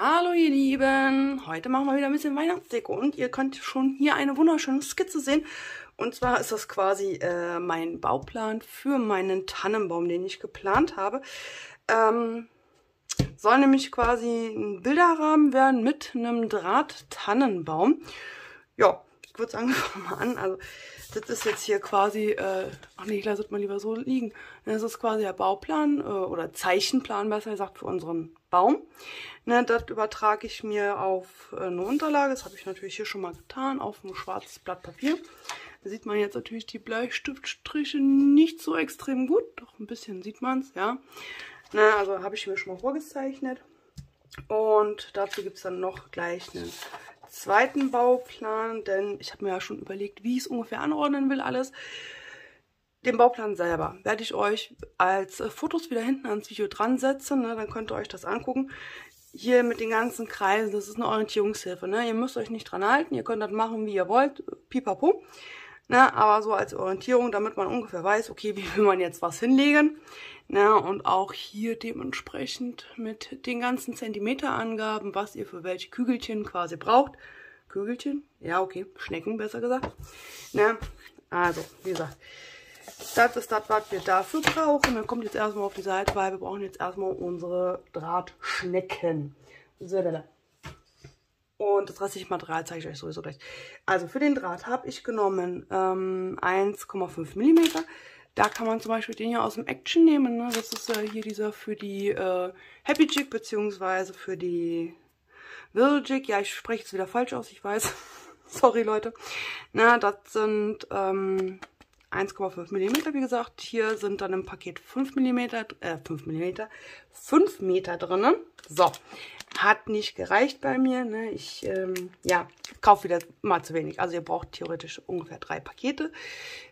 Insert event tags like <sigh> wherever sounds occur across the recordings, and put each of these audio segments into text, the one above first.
Hallo ihr Lieben, heute machen wir wieder ein bisschen Weihnachtsdeko und ihr könnt schon hier eine wunderschöne Skizze sehen. Und zwar ist das quasi äh, mein Bauplan für meinen Tannenbaum, den ich geplant habe. Ähm, soll nämlich quasi ein Bilderrahmen werden mit einem Draht-Tannenbaum. Ja, ich würde sagen, <laughs> wir fangen mal an. Also das ist jetzt hier quasi, äh, ach nee, da sollte man lieber so liegen. Das ist quasi der Bauplan äh, oder Zeichenplan, besser gesagt, für unseren Baum. Ne, das übertrage ich mir auf äh, eine Unterlage. Das habe ich natürlich hier schon mal getan, auf ein schwarzes Blatt Papier. Da sieht man jetzt natürlich die Bleistiftstriche nicht so extrem gut. Doch ein bisschen sieht man es, ja. Ne, also habe ich mir schon mal vorgezeichnet. Und dazu gibt es dann noch gleich einen zweiten Bauplan, denn ich habe mir ja schon überlegt, wie ich es ungefähr anordnen will alles. Den Bauplan selber werde ich euch als äh, Fotos wieder hinten ans Video dran setzen, ne, dann könnt ihr euch das angucken. Hier mit den ganzen Kreisen, das ist eine Orientierungshilfe. Ne? Ihr müsst euch nicht dran halten, ihr könnt das machen, wie ihr wollt, pipapo. Ne? Aber so als Orientierung, damit man ungefähr weiß, okay, wie will man jetzt was hinlegen. Ne? Und auch hier dementsprechend mit den ganzen Zentimeterangaben, was ihr für welche Kügelchen quasi braucht. Kügelchen? Ja, okay, Schnecken besser gesagt. Ne? Also, wie gesagt, das ist das, was wir dafür brauchen. Dann kommt jetzt erstmal auf die Seite, weil wir brauchen jetzt erstmal unsere Drahtschnecken. So, da, da. Und das restliche Material zeige ich euch sowieso gleich. Also für den Draht habe ich genommen ähm, 1,5 mm. Da kann man zum Beispiel den hier aus dem Action nehmen. Ne? Das ist äh, hier dieser für die äh, Happy Jig beziehungsweise für die Little Jig. Ja, ich spreche es wieder falsch aus, ich weiß. <laughs> Sorry, Leute. Na, das sind ähm, 1,5 mm, wie gesagt. Hier sind dann im Paket 5 mm, äh, 5 mm, 5 Meter drinnen. So, hat nicht gereicht bei mir. Ne? Ich, ähm, ja, kaufe wieder mal zu wenig. Also ihr braucht theoretisch ungefähr drei Pakete.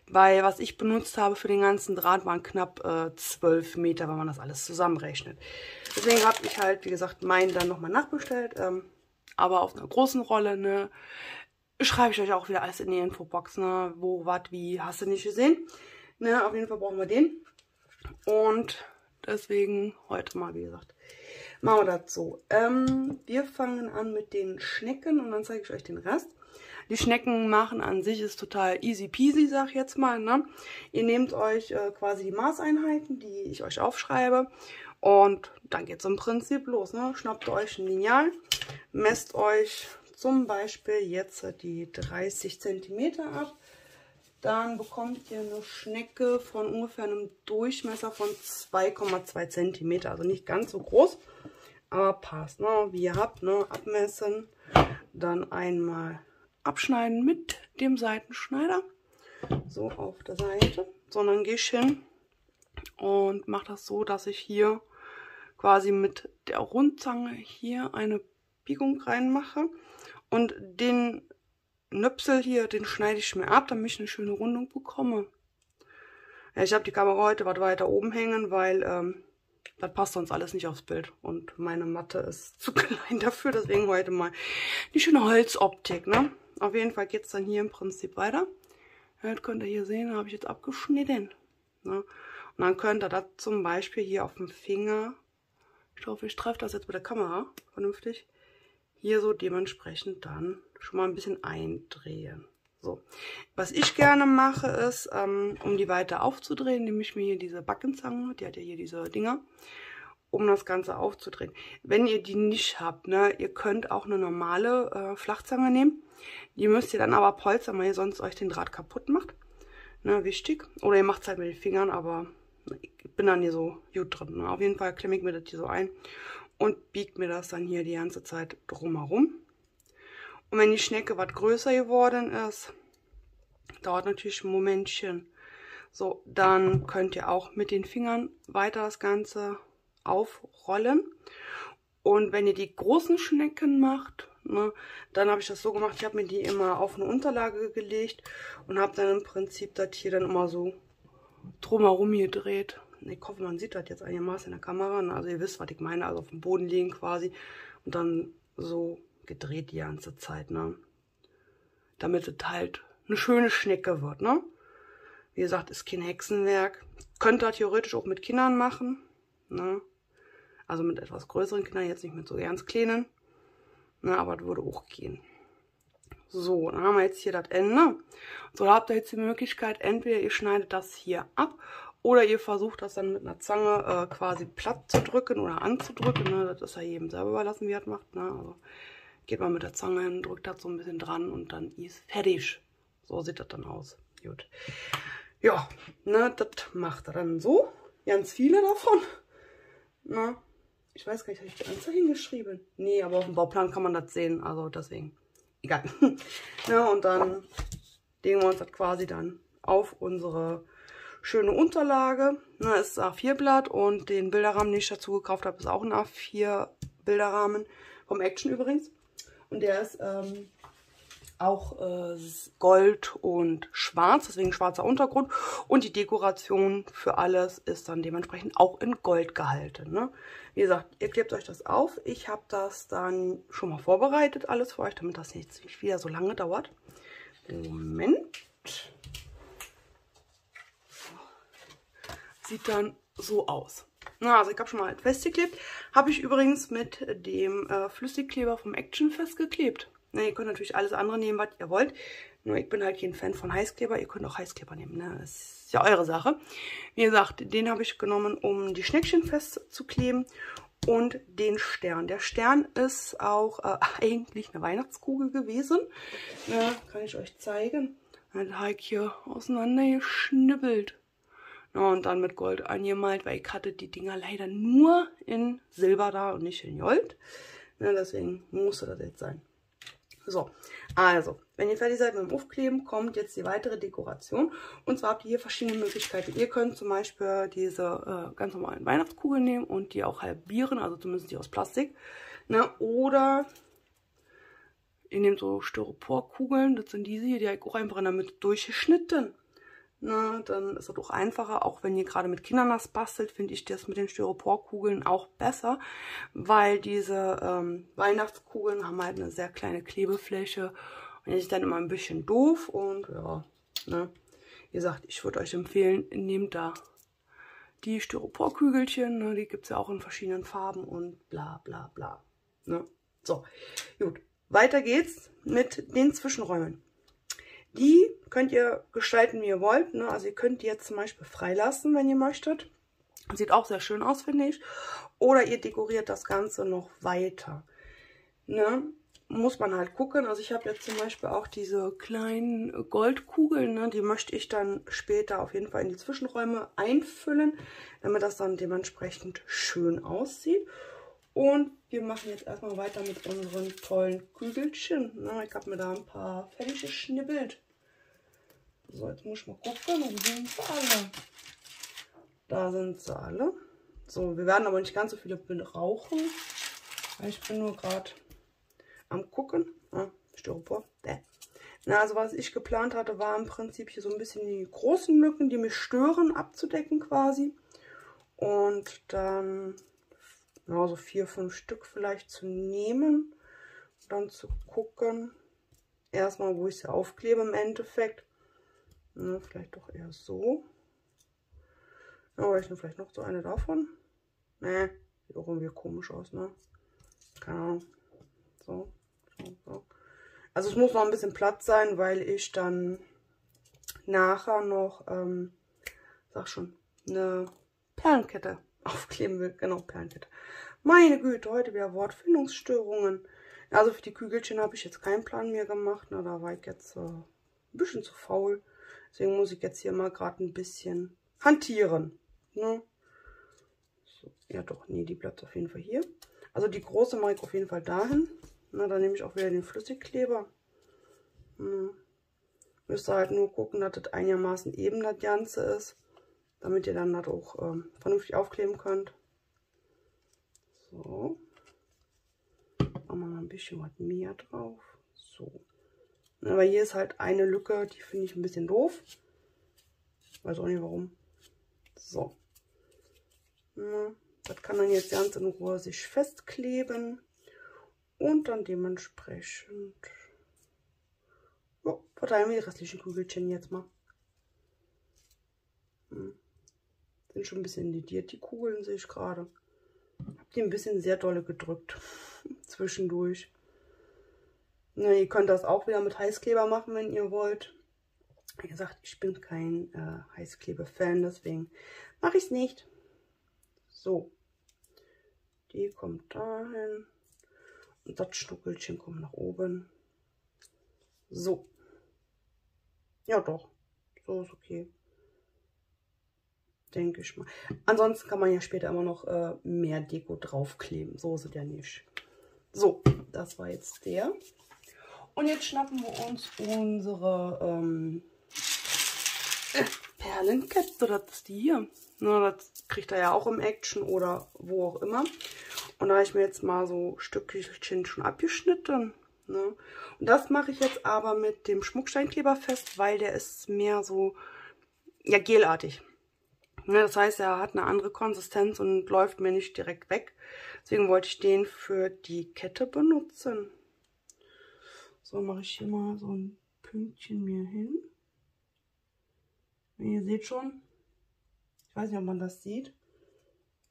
Weil was ich benutzt habe für den ganzen Draht waren knapp äh, 12 Meter, wenn man das alles zusammenrechnet. Deswegen habe ich halt, wie gesagt, meinen dann nochmal nachbestellt. Ähm, aber auf einer großen Rolle, ne? schreibe ich euch auch wieder alles in die Infobox, ne? Wo, was, wie, hast du nicht gesehen? Ne, auf jeden Fall brauchen wir den. Und deswegen heute mal, wie gesagt, machen wir das so. Ähm, wir fangen an mit den Schnecken und dann zeige ich euch den Rest. Die Schnecken machen an sich ist total easy peasy, sag ich jetzt mal. Ne? Ihr nehmt euch äh, quasi die Maßeinheiten, die ich euch aufschreibe. Und dann geht es im Prinzip los. Ne? Schnappt euch ein Lineal, messt euch zum Beispiel jetzt die 30 cm ab. Dann bekommt ihr eine Schnecke von ungefähr einem Durchmesser von 2,2 cm. Also nicht ganz so groß, aber passt. Ne? Wie ihr habt, ne? abmessen, dann einmal abschneiden mit dem Seitenschneider. So auf der Seite. So, dann gehe ich hin und mache das so, dass ich hier quasi mit der Rundzange hier eine Biegung reinmache. Und den Nöpsel hier, den schneide ich mir ab, damit ich eine schöne Rundung bekomme. Ja, ich habe die Kamera heute weiter oben hängen, weil ähm, das passt sonst alles nicht aufs Bild. Und meine Matte ist <laughs> zu klein dafür, deswegen heute mal die schöne Holzoptik. Ne? Auf jeden Fall geht es dann hier im Prinzip weiter. Das könnt ihr hier sehen, habe ich jetzt abgeschnitten. Ne? Und dann könnt ihr das zum Beispiel hier auf dem Finger, ich hoffe, ich treffe das jetzt mit der Kamera vernünftig, hier so dementsprechend dann schon mal ein bisschen eindrehen. So, was ich gerne mache ist, ähm, um die weiter aufzudrehen, nehme ich mir hier diese Backenzange, die hat ja hier diese Dinger, um das Ganze aufzudrehen. Wenn ihr die nicht habt, ne, ihr könnt auch eine normale äh, Flachzange nehmen. Die müsst ihr dann aber polstern, weil ihr sonst euch den Draht kaputt macht. Ne, wichtig. Oder ihr macht es halt mit den Fingern, aber ich bin dann hier so gut drin. Ne? Auf jeden Fall klemme ich mir das hier so ein und biegt mir das dann hier die ganze Zeit drumherum. Und wenn die Schnecke was größer geworden ist, dauert natürlich ein Momentchen. So, dann könnt ihr auch mit den Fingern weiter das Ganze aufrollen. Und wenn ihr die großen Schnecken macht, ne, dann habe ich das so gemacht, ich habe mir die immer auf eine Unterlage gelegt und habe dann im Prinzip das hier dann immer so drumherum gedreht. Ich hoffe, man sieht das jetzt einigermaßen in der Kamera. Ne? Also ihr wisst, was ich meine. Also auf dem Boden liegen quasi. Und dann so gedreht die ganze Zeit, ne? Damit es halt eine schöne Schnecke wird, ne? Wie gesagt, ist kein Hexenwerk. Könnt ihr theoretisch auch mit Kindern machen, ne? Also mit etwas größeren Kindern, jetzt nicht mit so ganz kleinen. Na, aber das würde auch gehen. So, dann haben wir jetzt hier das Ende. So, habt ihr jetzt die Möglichkeit, entweder ihr schneidet das hier ab oder ihr versucht das dann mit einer Zange äh, quasi platt zu drücken oder anzudrücken. Ne? Das ist ja jedem selber überlassen, wie er das macht. Ne? Also geht man mit der Zange hin, drückt das so ein bisschen dran und dann ist fertig. So sieht das dann aus. Gut. Ja, ne, das macht er dann so. Ganz viele davon. Na, ich weiß gar nicht, habe ich die Anzahl hingeschrieben? Nee, aber auf dem Bauplan kann man das sehen. Also deswegen, egal. <laughs> ja, und dann legen wir uns das quasi dann auf unsere schöne Unterlage. Na, ist A4-Blatt und den Bilderrahmen, den ich dazu gekauft habe, ist auch ein A4-Bilderrahmen. Vom Action übrigens. Und der ist ähm, auch äh, Gold und Schwarz, deswegen schwarzer Untergrund. Und die Dekoration für alles ist dann dementsprechend auch in Gold gehalten. Ne? Wie gesagt, ihr klebt euch das auf. Ich habe das dann schon mal vorbereitet, alles für euch, damit das nicht wieder so lange dauert. Moment. Sieht dann so aus. Na, also ich habe schon mal festgeklebt. Habe ich übrigens mit dem äh, Flüssigkleber vom Action festgeklebt. Ne, ihr könnt natürlich alles andere nehmen, was ihr wollt. Nur ich bin halt kein Fan von Heißkleber. Ihr könnt auch Heißkleber nehmen. Ne? Das ist ja eure Sache. Wie gesagt, den habe ich genommen, um die Schneckchen festzukleben. Und den Stern. Der Stern ist auch äh, <laughs> eigentlich eine Weihnachtskugel gewesen. Ja, kann ich euch zeigen. Dann habe ich hier auseinandergeschnibbelt. Ja, und dann mit Gold angemalt, weil ich hatte die Dinger leider nur in Silber da und nicht in Gold. Ja, deswegen musste das jetzt sein. So, also, wenn ihr fertig seid mit dem Aufkleben, kommt jetzt die weitere Dekoration. Und zwar habt ihr hier verschiedene Möglichkeiten. Ihr könnt zum Beispiel diese äh, ganz normalen Weihnachtskugeln nehmen und die auch halbieren, also zumindest die aus Plastik. Ne? Oder ihr nehmt so Styroporkugeln, das sind diese hier, die habe ich auch einfach in der Mitte durchgeschnitten. Na, dann ist es auch einfacher. Auch wenn ihr gerade mit Kindern das bastelt, finde ich das mit den Styroporkugeln auch besser, weil diese ähm, Weihnachtskugeln haben halt eine sehr kleine Klebefläche und ist dann immer ein bisschen doof und ja, ne. Wie gesagt, ich würde euch empfehlen, nehmt da die Styroporkügelchen, ne, die gibt es ja auch in verschiedenen Farben und bla bla bla. Ne? So, gut. Weiter geht's mit den Zwischenräumen. Die könnt ihr gestalten, wie ihr wollt. Ne? Also ihr könnt die jetzt zum Beispiel freilassen, wenn ihr möchtet. Sieht auch sehr schön aus, finde ich. Oder ihr dekoriert das Ganze noch weiter. Ne? Muss man halt gucken. Also ich habe jetzt zum Beispiel auch diese kleinen Goldkugeln. Ne? Die möchte ich dann später auf jeden Fall in die Zwischenräume einfüllen, damit das dann dementsprechend schön aussieht. Und wir machen jetzt erstmal weiter mit unseren tollen Kügelchen. Ne? Ich habe mir da ein paar fertig geschnibbelt. So, jetzt muss ich mal gucken, wo sind sie alle? Da sind sie alle. So, wir werden aber nicht ganz so viele brauchen. Ich bin nur gerade am gucken. Ah, Styropor. Däh. Na, also was ich geplant hatte, war im Prinzip hier so ein bisschen die großen Lücken, die mich stören, abzudecken quasi. Und dann ja, so vier, fünf Stück vielleicht zu nehmen. Und dann zu gucken, erstmal, wo ich sie aufklebe im Endeffekt. Na, vielleicht doch eher so. Ja, oder ich nehme vielleicht noch so eine davon. Ne, sieht auch irgendwie komisch aus, ne? Keine Ahnung. So, so, so. Also es muss noch ein bisschen Platz sein, weil ich dann nachher noch, ähm, sag schon, eine Perlenkette aufkleben will. Genau, Perlenkette. Meine Güte, heute wieder Wortfindungsstörungen. Also für die Kügelchen habe ich jetzt keinen Plan mehr gemacht. Na, da war ich jetzt äh, ein bisschen zu faul. Deswegen muss ich jetzt hier mal gerade ein bisschen hantieren. Ne? So, ja doch, nee, die bleibt auf jeden Fall hier. Also die große mache ich auf jeden Fall dahin. Na, dann nehme ich auch wieder den Flüssigkleber. Hm. Müsst ihr halt nur gucken, dass das einigermaßen eben das Ganze ist. Damit ihr dann das auch ähm, vernünftig aufkleben könnt. So. Machen wir mal ein bisschen was mehr drauf. So. Aber hier ist halt eine Lücke, die finde ich ein bisschen doof. Weiß auch nicht warum. So. Ja, das kann dann jetzt ganz in Ruhe sich festkleben. Und dann dementsprechend ja, verteilen wir die restlichen Kügelchen jetzt mal. Hm. Sind schon ein bisschen lidiert, die Kugeln sehe ich gerade. Hab die ein bisschen sehr dolle gedrückt. <laughs> Zwischendurch. Na, ihr könnt das auch wieder mit Heißkleber machen, wenn ihr wollt. Wie gesagt, ich bin kein äh, Heißklebe-Fan, deswegen mache ich es nicht. So. Die kommt dahin. Und das Stuckelchen kommt nach oben. So. Ja, doch. So ist okay. Denke ich mal. Ansonsten kann man ja später immer noch äh, mehr Deko draufkleben. So ist es ja nicht. So, das war jetzt der. Und jetzt schnappen wir uns unsere ähm, äh, Perlenkette. Das ist die hier. Na, das kriegt er ja auch im Action oder wo auch immer. Und da habe ich mir jetzt mal so Stückchen schon abgeschnitten. Ne? Und das mache ich jetzt aber mit dem Schmucksteinkleber fest, weil der ist mehr so, ja, gelartig. Ne, das heißt, er hat eine andere Konsistenz und läuft mir nicht direkt weg. Deswegen wollte ich den für die Kette benutzen. So, mache ich hier mal so ein Pünktchen mir hin. Ihr seht schon, ich weiß nicht, ob man das sieht.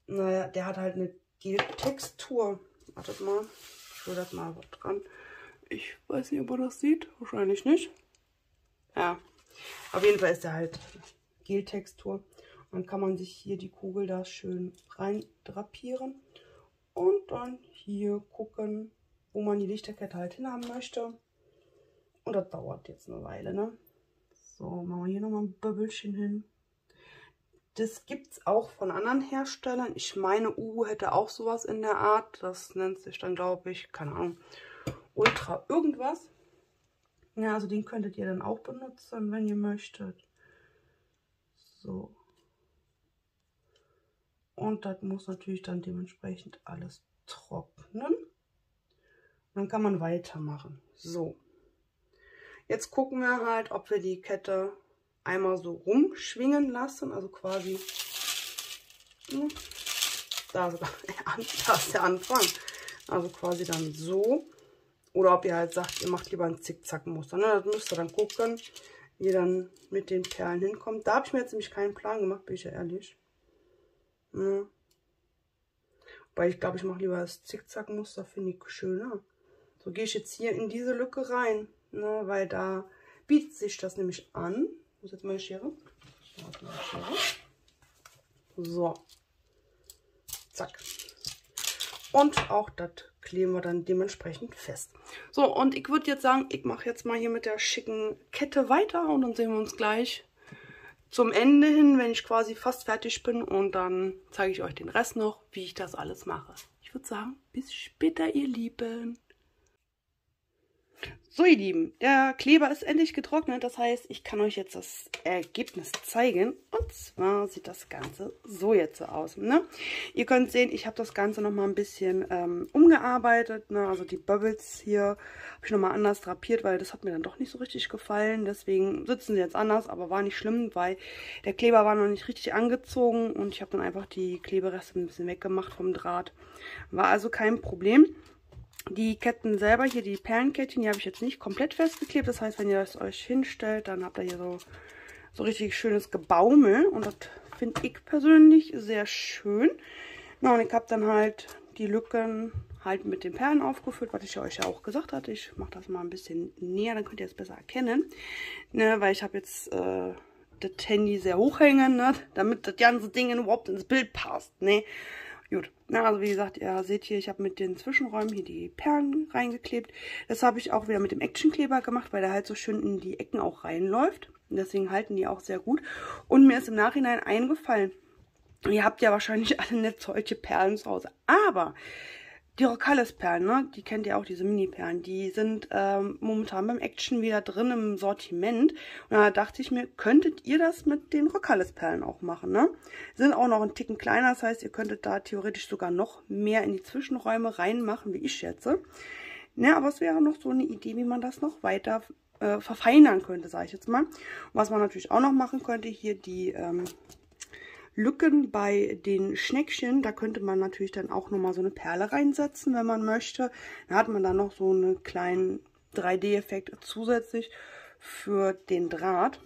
Naja, der hat halt eine Gel-Textur. Wartet mal, ich will das mal dran. Ich weiß nicht, ob man das sieht. Wahrscheinlich nicht. Ja, auf jeden Fall ist der halt Gel-Textur. Dann kann man sich hier die Kugel da schön rein drapieren und dann hier gucken, wo man die Lichterkette halt hinhaben möchte. Und das dauert jetzt eine Weile, ne? So, machen wir hier nochmal ein Böbbelchen hin. Das gibt es auch von anderen Herstellern. Ich meine, U hätte auch sowas in der Art. Das nennt sich dann, glaube ich, keine Ahnung, Ultra irgendwas. Ja, also den könntet ihr dann auch benutzen, wenn ihr möchtet. So. Und das muss natürlich dann dementsprechend alles trocknen. Dann kann man weitermachen. So. Jetzt gucken wir halt, ob wir die Kette einmal so rumschwingen lassen. Also quasi, hm, da, ist, <laughs> da ist der Anfang. Also quasi dann so. Oder ob ihr halt sagt, ihr macht lieber ein Zickzackmuster. Ne? Das müsst ihr dann gucken, wie ihr dann mit den Perlen hinkommt. Da habe ich mir jetzt nämlich keinen Plan gemacht, bin ich ja ehrlich. Ne? Weil ich glaube, ich mache lieber das Zickzackmuster, finde ich schöner. So gehe ich jetzt hier in diese Lücke rein, ne? weil da bietet sich das nämlich an. Ich muss jetzt meine Schere. So. Zack. Und auch das kleben wir dann dementsprechend fest. So, und ich würde jetzt sagen, ich mache jetzt mal hier mit der schicken Kette weiter und dann sehen wir uns gleich zum Ende hin, wenn ich quasi fast fertig bin und dann zeige ich euch den Rest noch, wie ich das alles mache. Ich würde sagen, bis später, ihr Lieben. So ihr Lieben, der Kleber ist endlich getrocknet, das heißt, ich kann euch jetzt das Ergebnis zeigen. Und zwar sieht das Ganze so jetzt aus. Ne? Ihr könnt sehen, ich habe das Ganze nochmal ein bisschen ähm, umgearbeitet. Ne? Also die Bubbles hier habe ich nochmal anders drapiert, weil das hat mir dann doch nicht so richtig gefallen. Deswegen sitzen sie jetzt anders, aber war nicht schlimm, weil der Kleber war noch nicht richtig angezogen. Und ich habe dann einfach die Klebereste ein bisschen weggemacht vom Draht. War also kein Problem. Die Ketten selber, hier die Perlenkettchen, die habe ich jetzt nicht komplett festgeklebt. Das heißt, wenn ihr das euch hinstellt, dann habt ihr hier so, so richtig schönes Gebaumel. Und das finde ich persönlich sehr schön. Na, und ich habe dann halt die Lücken halt mit den Perlen aufgefüllt, was ich euch ja auch gesagt hatte. Ich mache das mal ein bisschen näher, dann könnt ihr es besser erkennen. Ne, weil ich habe jetzt äh, das Handy sehr hoch hängen, ne, damit das ganze Ding überhaupt ins Bild passt. Ne. Gut, na, also wie gesagt, ihr seht hier, ich habe mit den Zwischenräumen hier die Perlen reingeklebt. Das habe ich auch wieder mit dem Actionkleber gemacht, weil der halt so schön in die Ecken auch reinläuft. Und deswegen halten die auch sehr gut. Und mir ist im Nachhinein eingefallen, ihr habt ja wahrscheinlich <laughs> alle nicht solche Perlen zu Hause. Aber die Rocales-Perlen, ne, die kennt ihr auch, diese Mini-Perlen, die sind ähm, momentan beim Action wieder drin im Sortiment. Und da dachte ich mir, könntet ihr das mit den Rocales-Perlen auch machen, ne? Sind auch noch ein Ticken kleiner, das heißt, ihr könntet da theoretisch sogar noch mehr in die Zwischenräume reinmachen, wie ich schätze. Ne, aber es wäre noch so eine Idee, wie man das noch weiter äh, verfeinern könnte, sage ich jetzt mal. Und was man natürlich auch noch machen könnte, hier die ähm, Lücken bei den Schneckchen, da könnte man natürlich dann auch nochmal so eine Perle reinsetzen, wenn man möchte. Da hat man dann noch so einen kleinen 3D-Effekt zusätzlich für den Draht.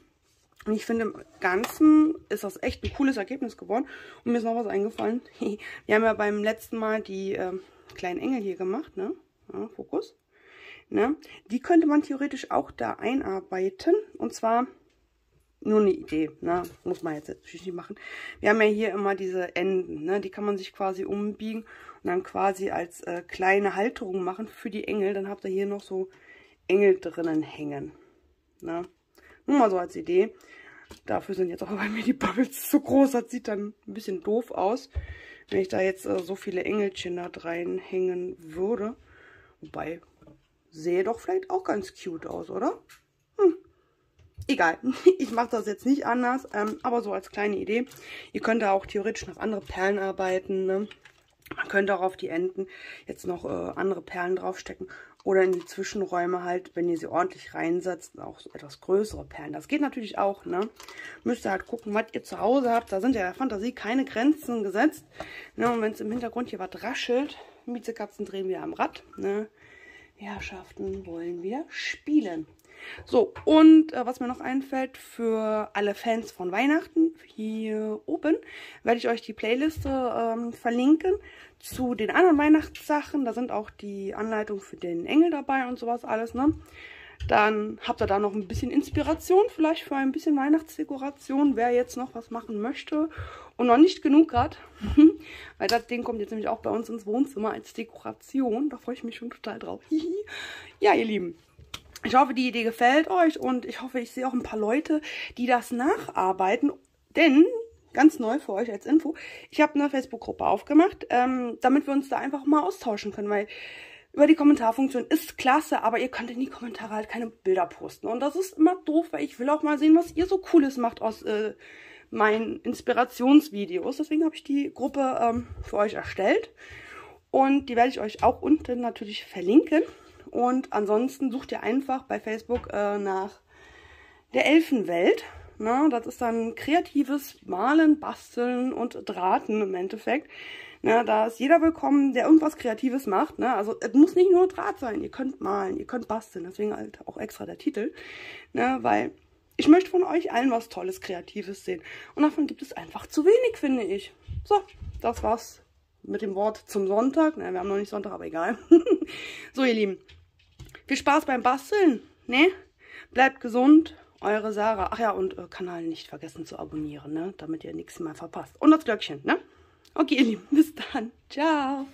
Und ich finde, im Ganzen ist das echt ein cooles Ergebnis geworden. Und mir ist noch was eingefallen. <laughs> Wir haben ja beim letzten Mal die äh, kleinen Engel hier gemacht, ne? Ja, Fokus. Ne? Die könnte man theoretisch auch da einarbeiten. Und zwar nur eine Idee, ne? muss man jetzt natürlich nicht machen. Wir haben ja hier immer diese Enden, ne? die kann man sich quasi umbiegen und dann quasi als äh, kleine Halterung machen für die Engel. Dann habt ihr hier noch so Engel drinnen hängen. Ne? Nur mal so als Idee. Dafür sind jetzt auch <laughs> bei mir die Bubbles zu groß. Das sieht dann ein bisschen doof aus, wenn ich da jetzt äh, so viele Engelchen da reinhängen würde. Wobei, sehe doch vielleicht auch ganz cute aus, oder? Egal, <laughs> ich mache das jetzt nicht anders, ähm, aber so als kleine Idee. Ihr könnt da auch theoretisch noch andere Perlen arbeiten. Ne? Man könnte auch auf die Enden jetzt noch äh, andere Perlen draufstecken. Oder in die Zwischenräume halt, wenn ihr sie ordentlich reinsetzt, auch etwas größere Perlen. Das geht natürlich auch, ne? Müsst ihr halt gucken, was ihr zu Hause habt. Da sind ja der Fantasie keine Grenzen gesetzt. Ne? Und wenn es im Hintergrund hier was raschelt, Miezekatzen drehen wir am Rad. Ne? Herrschaften wollen wir spielen. So, und äh, was mir noch einfällt, für alle Fans von Weihnachten, hier oben werde ich euch die Playliste ähm, verlinken zu den anderen Weihnachtssachen. Da sind auch die Anleitungen für den Engel dabei und sowas alles, ne? Dann habt ihr da noch ein bisschen Inspiration, vielleicht für ein bisschen Weihnachtsdekoration, wer jetzt noch was machen möchte und noch nicht genug hat. <laughs> Weil das Ding kommt jetzt nämlich auch bei uns ins Wohnzimmer als Dekoration. Da freue ich mich schon total drauf. <laughs> ja, ihr Lieben, ich hoffe, die Idee gefällt euch und ich hoffe, ich sehe auch ein paar Leute, die das nacharbeiten. Denn, ganz neu für euch als Info, ich habe eine Facebook-Gruppe aufgemacht, ähm, damit wir uns da einfach mal austauschen können, weil über die Kommentarfunktion ist klasse, aber ihr könnt in die Kommentare halt keine Bilder posten. Und das ist immer doof, weil ich will auch mal sehen, was ihr so Cooles macht aus äh, meinen Inspirationsvideos. Deswegen habe ich die Gruppe ähm, für euch erstellt. Und die werde ich euch auch unten natürlich verlinken. Und ansonsten sucht ihr einfach bei Facebook äh, nach der Elfenwelt. Ne? Das ist dann kreatives Malen, Basteln und Drahten im Endeffekt. Ne? Da ist jeder willkommen, der irgendwas Kreatives macht. Ne? Also es muss nicht nur Draht sein. Ihr könnt malen, ihr könnt basteln. Deswegen halt auch extra der Titel. Ne? Weil ich möchte von euch allen was Tolles, Kreatives sehen. Und davon gibt es einfach zu wenig, finde ich. So, das war's mit dem Wort zum Sonntag. Ne, wir haben noch nicht Sonntag, aber egal. <laughs> so, ihr Lieben. Viel Spaß beim Basteln, ne? Bleibt gesund, eure Sarah. Ach ja, und äh, Kanal nicht vergessen zu abonnieren, ne? Damit ihr nichts mehr verpasst. Und das Glöckchen, ne? Okay, ihr Lieben, bis dann. Ciao.